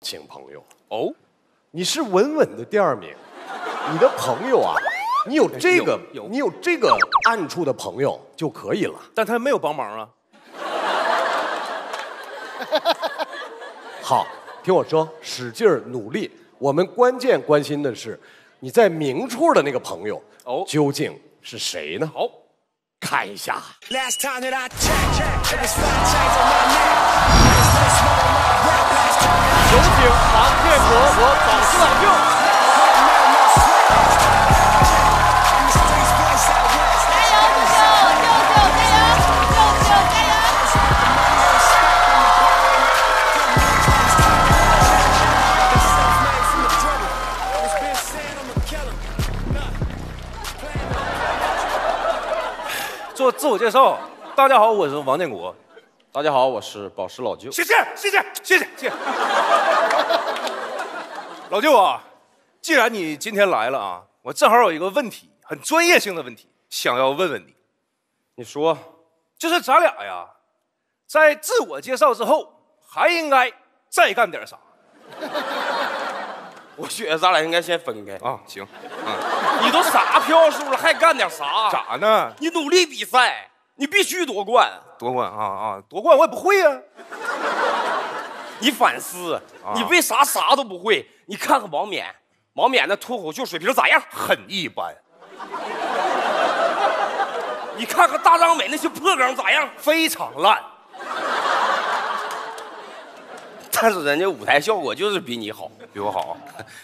请朋友。哦，你是稳稳的第二名，你的朋友啊，你有这个有有你有这个暗处的朋友就可以了。但他没有帮忙啊。好，听我说，使劲儿努力。我们关键关心的是，你在明处的那个朋友哦究竟是谁呢？好，看一下。Last time that I checked, it 有请王建国和宝石老舅加油舅舅加油舅舅加油做自我介绍。大家好我是王建国。大家好，我是宝石老舅。谢谢，谢谢，谢谢，谢谢。老舅啊，既然你今天来了啊，我正好有一个问题，很专业性的问题，想要问问你。你说，就是咱俩呀，在自我介绍之后，还应该再干点啥 我觉得咱俩应该先分开。啊？行，嗯你都啥票数了，还干点啥？咋呢？你努力比赛，你必须夺冠。夺冠啊啊！夺冠我也不会啊、你反思，你为啥啥都不会？你看看王冕，王冕那脱口秀水平咋样？很一般，你看看大张伟那些破梗咋样？非常烂。但是人家舞台效果就是比你好，比我好，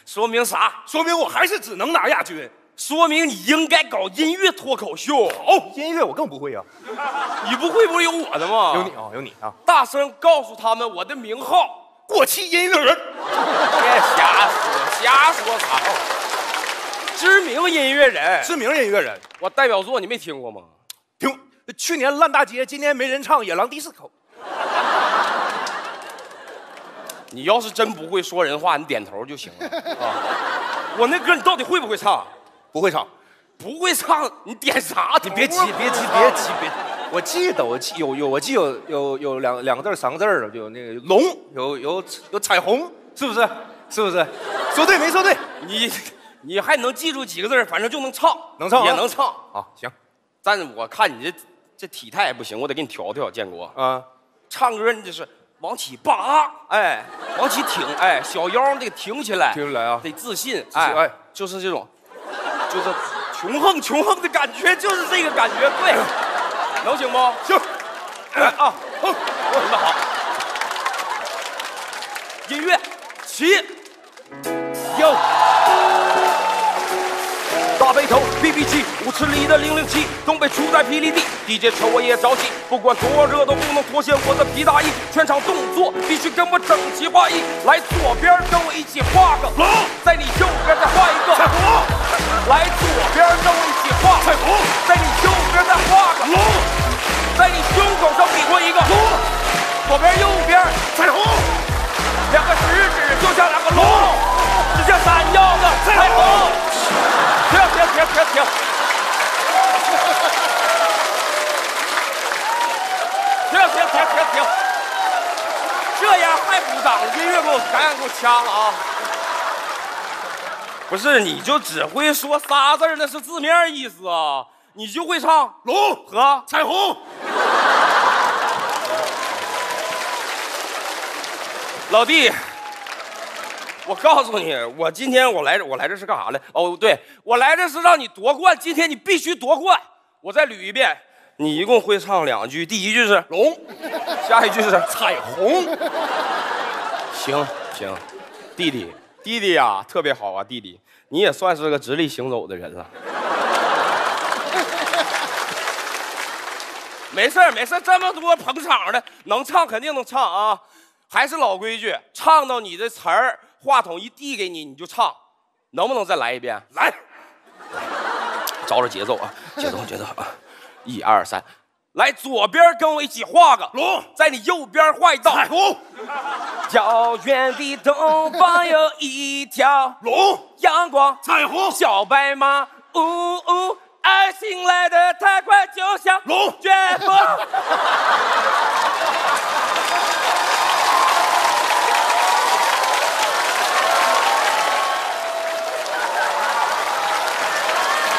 说明啥？说明我还是只能拿亚军。说明你应该搞音乐脱口秀。哦，音乐我更不会啊。你不会不是有我的吗？有你，啊，有你啊！大声告诉他们我的名号。过气音乐人，别瞎说，瞎说啥？知名音乐人，知名音乐人。我代表作你没听过吗？听，去年烂大街，今年没人唱《野狼迪斯科》。你要是真不会说人话，你点头就行了啊。我那歌你到底会不会唱？不会唱，不会唱，你点啥？你别急，别急，别急，别。我记得，我记有有，我记有有有两两个字儿三个字儿就有那个龙，有有有彩虹，是不是？是不是？说对没说对？你你还能记住几个字儿？反正就能唱，能唱啊也能唱。啊，行但是我看你这这体态不行，我得给你调调，建国。啊，唱歌你就是往起拔，哎，往起挺，哎，小腰得挺起来，挺起来啊？得自信，信哎，哎就是这种，就是穷横穷横的感觉，就是这个感觉，对，能行不？行，来啊，哼，准备好，音乐。起，有大背头，BB 机，舞池里的零零七，东北初代霹雳弟，DJ 瞅我也着急，不管多热都不能脱下我的皮大衣，全场动作必须跟我整齐划一，来左边跟我一起音乐给我赶紧给我掐了啊！不是，你就只会说仨字儿那是字面意思啊？你就会唱龙和彩虹。老弟，我告诉你，我今天我来，我来这是干啥来？哦，对，我来这是让你夺冠，今天你必须夺冠。我再捋一遍，你一共会唱两句，第一句是龙，下一句是彩虹。行行，弟弟弟弟呀、特别好啊，弟弟，你也算是个直立行走的人了。没事没事，这么多捧场的，能唱肯定能唱啊。还是老规矩，唱到你的词儿，话筒一递给你，你就唱，能不能再来一遍？来，找找节奏啊，节奏节奏啊，一二三，来左边跟我一起画个龙，在你右边画一道彩虹。遥远的东方有一条龙，阳光彩虹，小白马，呜呜，爱情来的太快，就像龙卷风。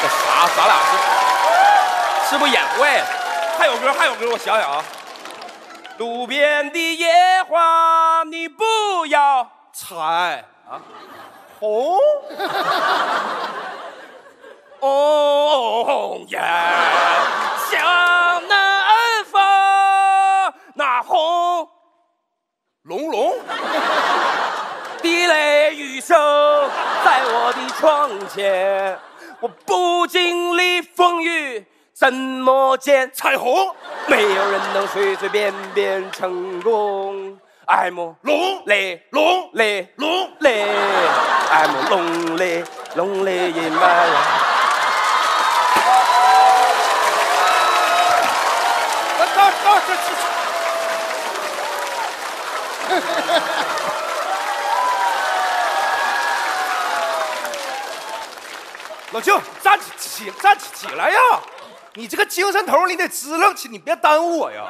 这啥？咱俩是是不演坏了？还有歌，还有歌，我想想啊。路边的野花你不要采。啊，红。红颜向南方，那红。龙龙，滴泪雨声在我的窗前，我不经历风雨怎么见彩虹？没有人能随随便便成功。I'm 龙雷龙雷龙，雷，I'm lonely lonely in my life。老舅，站起起站起起来呀！你这个精神头你得支棱起，你别耽误我呀！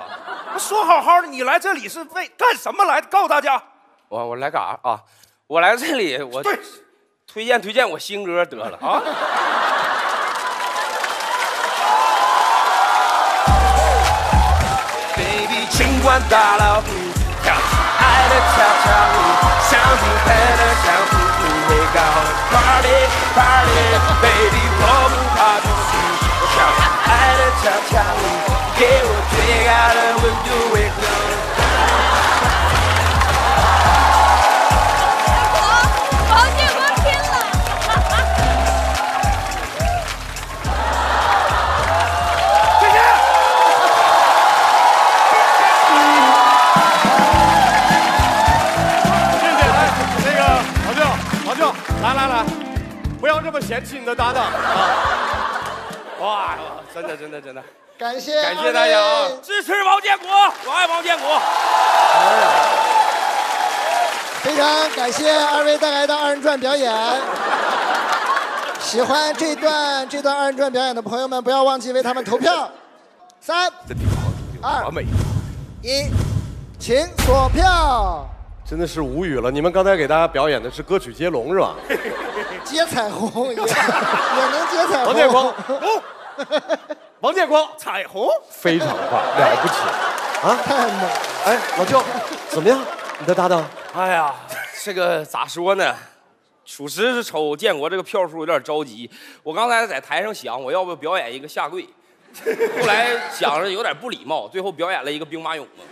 我 说好好的，你来这里是为干什么来？告诉大家，我我来干啥啊？我来这里，我对，推荐推荐我新歌得了啊。Baby，尽管打老虎，跳起爱的恰恰舞，相信快乐，相信不会高。Party Party，Baby，我不怕爱的恰恰舞，给我最高的温度为歌。王建国拼了！谢谢。谢谢，来，那个王舅，王舅，来来来，不要这么嫌弃你的搭档啊！哇，真的真的真的，感谢感谢大家啊！支持王建国，我爱王建国。非常感谢二位带来的二人转表演。喜欢这段这段二人转表演的朋友们，不要忘记为他们投票。三、二、完美。一，请锁票。真的是无语了，你们刚才给大家表演的是歌曲接龙是吧？接彩虹也 也能接彩虹。王建国，王建国，彩虹，非常棒，了不起啊！太猛。哎，老舅，怎么样？你的搭档？哎呀，这个咋说呢？属实是瞅建国这个票数有点着急。我刚才在台上想，我要不要表演一个下跪？后来想着有点不礼貌，最后表演了一个兵马俑嘛。